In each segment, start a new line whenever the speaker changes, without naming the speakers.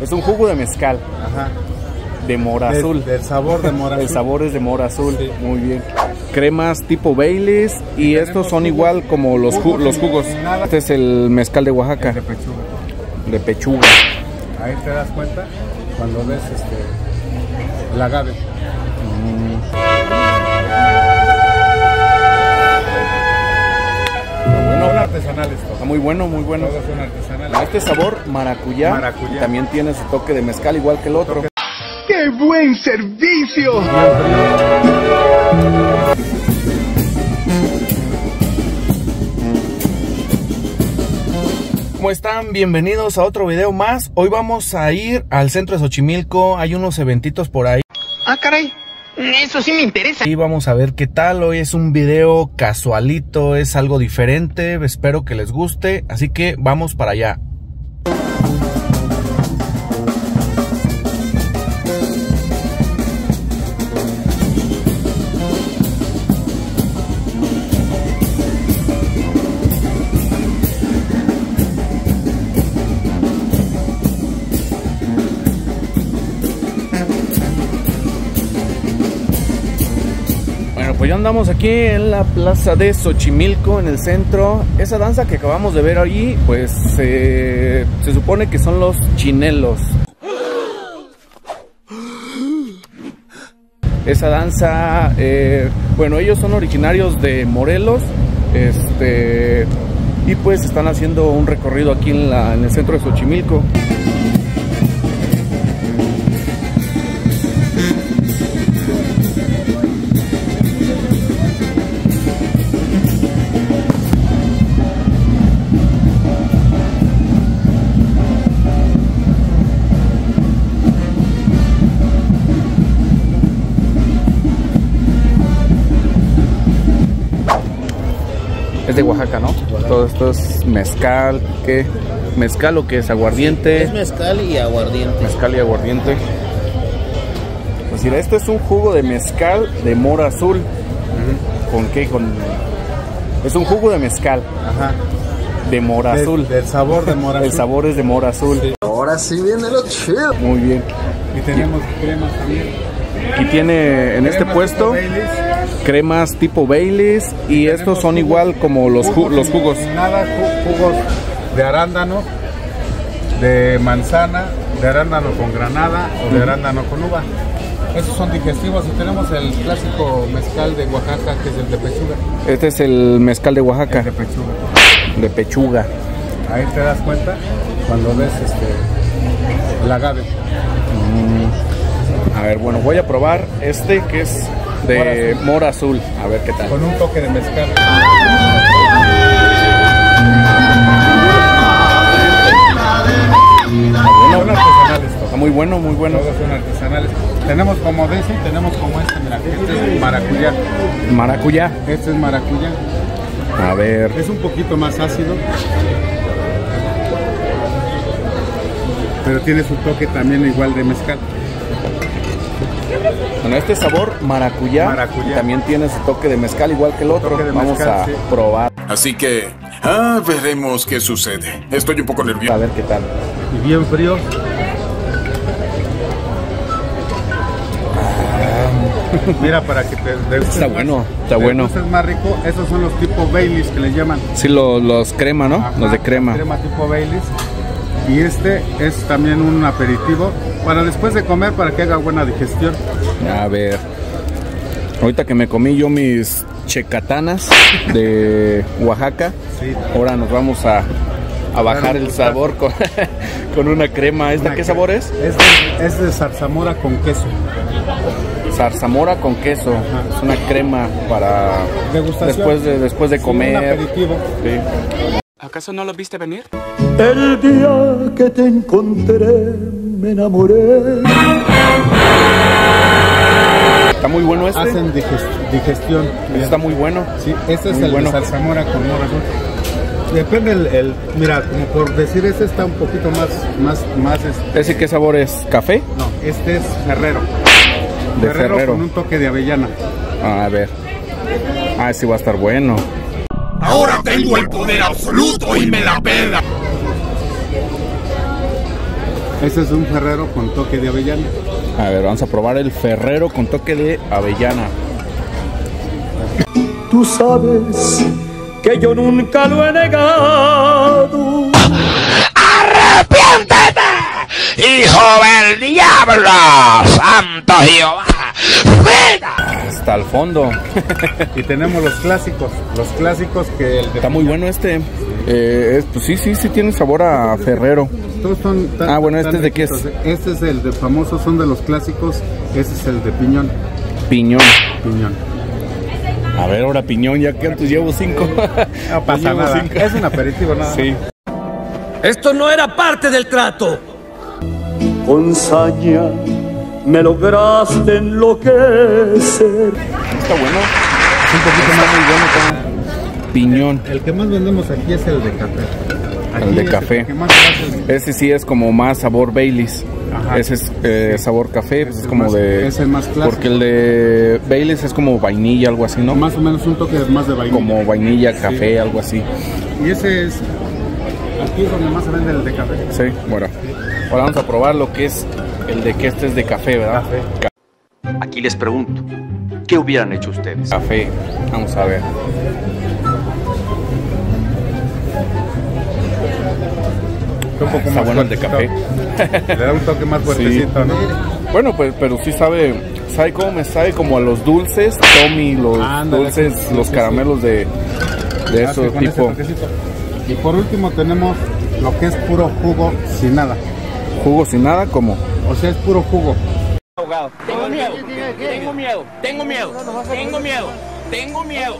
Es un jugo de mezcal,
Ajá.
de mora
Del-
azul.
Del sabor de mora
El
azul.
sabor es de mora azul,
Sí.
muy bien. Cremas tipo Baileys y estos son
jugo-
igual como los, ju-
jugos
los jugos. Este es el mezcal de Oaxaca,
De pechuga.
de pechuga.
Ahí te das cuenta cuando ves este el agave.
Bueno, Está
todos.
muy bueno, muy bueno.
Todos son artesanales.
Este sabor maracuyá,
Maracuyá.
también tiene su toque de mezcal igual que el otro.
¡Qué buen servicio!
¿Cómo están? Bienvenidos a otro video más. Hoy vamos a ir al centro de Xochimilco. Hay unos eventitos por ahí.
Ah, caray. Eso sí me interesa.
Y vamos a ver qué tal. Hoy es un video casualito, es algo diferente. Espero que les guste. Así que vamos para allá. Pues ya andamos aquí en la plaza de Xochimilco, en el centro. Esa danza que acabamos de ver allí, pues eh, se supone que son los chinelos. Esa danza, eh, bueno, ellos son originarios de Morelos, este, y pues están haciendo un recorrido aquí en, el centro de Xochimilco. Es de Oaxaca, ¿no? Todo esto es mezcal, ¿qué? Mezcal o qué es aguardiente.
Es mezcal y aguardiente.
Mezcal y aguardiente. Pues mira, este es un jugo de mezcal de mora azul. ¿Con qué? Con... Es un jugo de mezcal
Ajá.
de mora azul.
Del sabor de mora
El sabor es de mora azul.
Sí.
Ahora sí viene lo chido.
Muy bien.
Y tenemos cremas también.
Aquí tiene en este puesto
Baileys.
Cremas tipo Baileys y estos son
jugos-
igual como los, ju- los jugos.
Nada, ju- jugos de arándano, de manzana, de arándano con granada o de arándano con uva. Esos son digestivos y tenemos el clásico mezcal de Oaxaca que es el de pechuga.
Este es el mezcal de Oaxaca,
El de pechuga.
de pechuga.
Ahí te das cuenta cuando ves este el agave.
A ver, bueno, voy a probar este que es de mora azul. A ver qué tal.
Con un toque de mezcal. Son artesanales
Está muy bueno, muy bueno.
Todos son artesanales. Tenemos como de ese y tenemos como este, mira, este es maracuyá.
Maracuyá.
Este es maracuyá.
A ver.
Es un poquito más ácido. Pero tiene su toque también igual de mezcal.
Bueno, este sabor maracuyá,
Maracuyá.
también tiene su toque de mezcal igual que el otro. Vamos
mezcal,
a
sí.
probar.
Así que, ah, veremos qué sucede. Estoy un poco
A
nervioso.
ver qué tal.
Y bien frío. Mira, para que te degustes
Está
más-
bueno, está
te
bueno.
degustes más rico. Esos son los tipo Baileys que le llaman.
Sí, los, los crema, ¿no?
Ajá,
los de crema.
Crema tipo Baileys. Y este es también un aperitivo para después de comer para que haga buena digestión.
A ver. Ahorita que me comí yo mis checatanas de Oaxaca,
Sí.
ahora nos vamos a, a bajar el sabor con, con una crema. ¿Esta
Una
qué sabor es?
Es de, es de zarzamora con queso.
Zarzamora con queso. Es una crema para
Degustación.
después de, después de
Sí,
comer.
un aperitivo.
Sí.
¿Acaso no lo viste venir?
El día que te encontré me enamoré.
Está muy bueno este.
Hacen diges- digestión.
Está muy bueno.
Sí, este es
Muy
el
bueno.
de zarzamora con mora. Depende el, el- mira, como por decir, este está un poquito más, más, más, este,
¿Ese qué sabor es? ¿Café?
no, este es Ferrero.
De Ferrero.
con un toque de avellana.
A ver. Ah, sí va a estar bueno.
Ahora tengo el poder absoluto y me la pela.
Ese es un ferrero con toque de avellana.
A ver, vamos a probar el Ferrero con toque de avellana.
Tú sabes que yo nunca lo he negado.
¡Hijo del diablo! ¡Santo Jehová! ¡Fuera!
Hasta el fondo.
Y tenemos los clásicos. Los clásicos que el de
Está muy bueno este. Eh, es- pues sí, sí, sí tiene sabor a Ferrero.
Todos son tan-
Ah, bueno,
tan
¿este es de qué es?
Este es el de famoso, son de los clásicos. Ese es el de piñón.
Piñón.
Piñón.
A ver, ahora piñón, ya que antes llevo cinco.
No pasa
Llevo
nada.
cinco.
Es un aperitivo nada.
Sí.
Esto no era parte del trato.
Con saña me lograste enloquecer.
Está bueno.
Es un poquito
Está
más.
muy bueno. Piñón.
El que más vendemos aquí es el de café. Aquí
El de
es
café.
que más.
Ese sí es como más sabor Baileys.
Ajá.
Ese es eh, sabor café, pues
Es
como
más-
de.
es el más clásico.
Porque el de Baileys es como vainilla, algo así, ¿no?
Más o menos un toque más de vainilla.
Como vainilla, café, algo así.
Y ese es. Aquí es donde más se vende el de café.
Sí, bueno. Ahora vamos a probar lo que es el de que este es de café, ¿verdad? Café.
Aquí les pregunto, ¿qué hubieran hecho ustedes?
Café. Vamos a ver.
Un poco
Está
más
bueno el de
fuertecito. Le da un toque más fuertecito, ¿no?
Bueno, pues, pero sí sabe, sabe cómo me sabe como a los dulces, Tommy, los
Ándale,
dulces,
sí,
los
sí,
caramelos de, de
Ah,
eso
sí, con ese
tipo.
Y por último tenemos lo que es puro jugo sin nada.
Jugo sin nada, como.
O sea, es puro jugo.
Tengo miedo, tengo miedo, tengo miedo, tengo miedo, tengo miedo,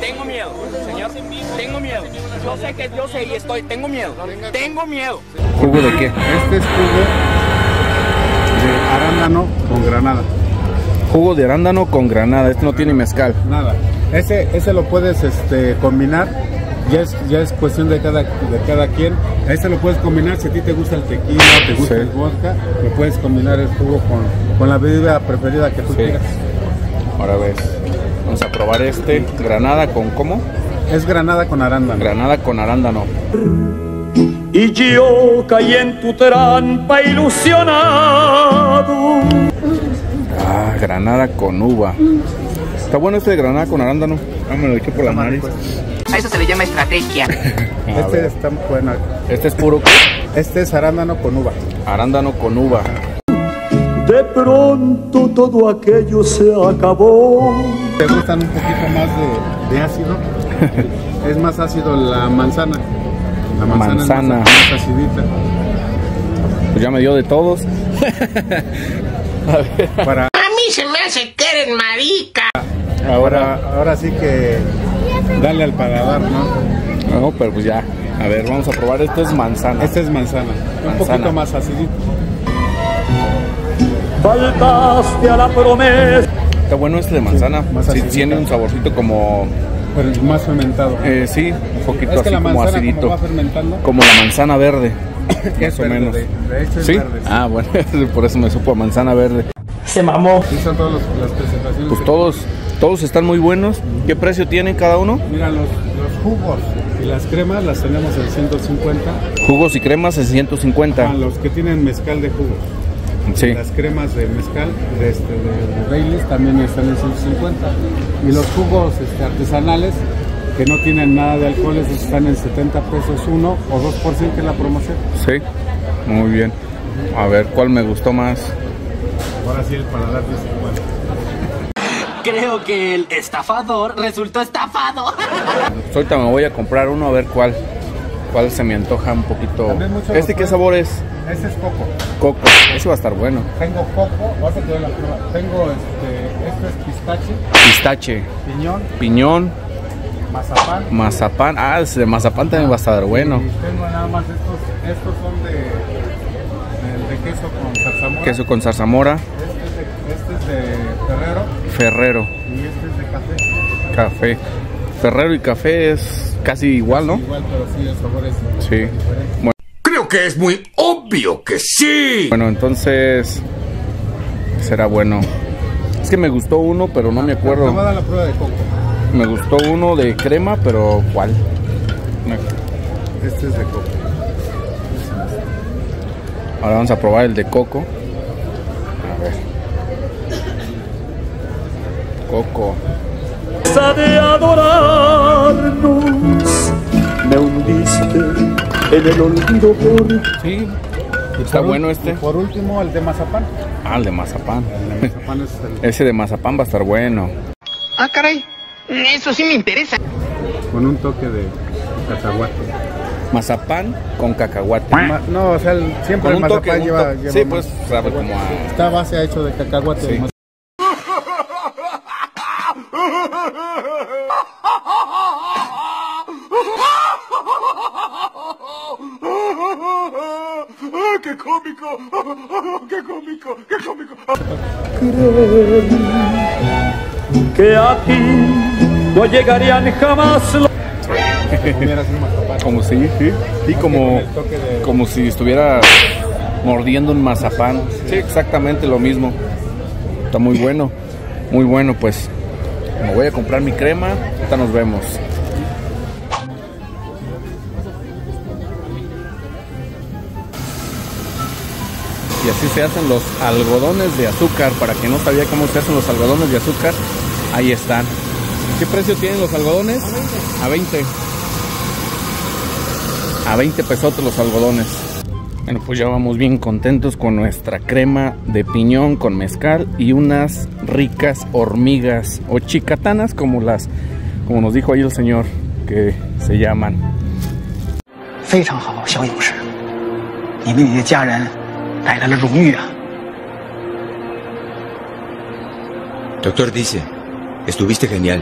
tengo miedo, señor, tengo miedo. Yo sé que yo sé y estoy, tengo miedo, tengo miedo.
¿Jugo de qué?
Este es jugo de arándano con granada.
Jugo de arándano con granada. Este no tiene mezcal.
Nada. Ese, ese lo puedes este, combinar. Ya es, ya es cuestión de cada, de cada quien. Ese lo puedes combinar si a ti te gusta el tequila, te gusta
Sí.
el vodka. Lo puedes combinar el jugo con, con la bebida preferida que tú
Sí.
quieras.
Ahora ves. Vamos a probar este. Granada con ¿cómo?
Es granada con arándano.
Granada con arándano.
Y yo caí en tu trampa ilusionado.
Ah, granada con uva. Está bueno este de granada con arándano. Ah, me lo eché por la nariz.
A eso se le llama estrategia.
A
Este
ver.
está bueno.
Este es puro
Este es arándano con uva.
arándano con uva.
De pronto todo aquello se acabó.
¿Te gustan un poquito más de, de ácido? es más ácido la manzana. La manzana,
Manzana.
es más, más acidita.
Pues ya me dio de todos.
Para
A mí se me hace que eres marica.
ahora, ahora sí que darle al paladar, ¿no?
No, pero pues ya. A ver, vamos a probar. Este es manzana.
Este es manzana. Un poquito más acidito.
Faltaste a la promesa.
Está bueno este de manzana.
más
Sí, tiene un saborcito como.
Pero más fermentado.
eh, sí, un poquito
es que
así
la
como acidito.
como va fermentando.
Como la manzana verde. más o
verde,
menos.
De, de hecho es
¿Sí?
verde. sí.
Ah, bueno, por eso me supo a manzana verde.
Se mamó.
Sí, son todas los- las presentaciones.
Pues
que-
todos, todos están muy buenos. ¿Qué precio tienen cada uno?
Mira, los, los jugos y las cremas las tenemos en 150.
Jugos y cremas en 150.
A los que tienen mezcal de jugos.
Sí.
Las cremas de mezcal de, este, de, de Baileys también están en 150. Y los jugos este, artesanales que no tienen nada de alcohol, esos están en 70 pesos uno o 2% que es la promoción.
Sí. Muy bien. A ver, ¿cuál me gustó más?
Ahora sí el paladar es igual.
Creo que el estafador resultó estafado.
Ahorita me voy a comprar uno a ver cuál. ¿Cuál se me antoja un poquito? ¿Este qué sabor es?
Ese es coco.
Coco. Ese va a estar bueno.
Tengo coco, vas a tener la prueba. Tengo este, este es pistache,
Pistache,
piñón,
piñón,
mazapán.
mazapán. Ah, ese de mazapán también va a estar bueno.
Y tengo nada más estos, estos son de, de, de queso con zarzamora.
Queso con zarzamora,
Este es de, Ferrero
ferrero,
y este es de café.
café. Ferrero y café es casi igual, ¿no?
Igual, pero sí, el sabor es
Sí.
diferente.
Bueno,
Creo que es muy obvio que sí.
bueno, entonces será bueno. Es que me gustó uno, pero no me
Te voy a
acuerdo.
dar la prueba de coco.
Me gustó uno de crema, pero ¿cuál? Me-
Este es de coco.
Ahora vamos a probar el de coco. A ver. Coco.
de adorarnos, me hundiste en el olvido por
Sí. Está
Por
bueno este.
y Por último, el de mazapán.
Ah, el de mazapán.
El de mazapán es el-
Ese de mazapán va a estar bueno.
Ah, caray. Eso sí me interesa.
con un toque de cacahuate.
Mazapán con cacahuate.
Ma- no, o sea, el- siempre
Con
el
toque,
mazapán lleva, lleva
Sí,
más-
pues sabe como a...
Está a base hecho de cacahuate.
Sí.
Más-
que a ti no llegarían jamás los.
Como si, sí. Sí, como, como si estuviera mordiendo un mazapán. Sí, exactamente lo mismo. Está muy bueno. Muy bueno, pues. Me voy a comprar mi crema. Ahorita nos vemos. Y así se hacen los algodones de azúcar. Para quien no sabía cómo se hacen los algodones de azúcar, ahí están. ¿Qué precio tienen los algodones? A 20. A 20 pesotes los algodones. Bueno, pues ya vamos bien contentos con nuestra crema de piñón con mezcal y unas ricas hormigas o chicatanas como las, como nos dijo ahí el señor, que se llaman.
非常好，小勇士，你为你的家人带来了荣誉啊！
Doctor dice, estuviste genial.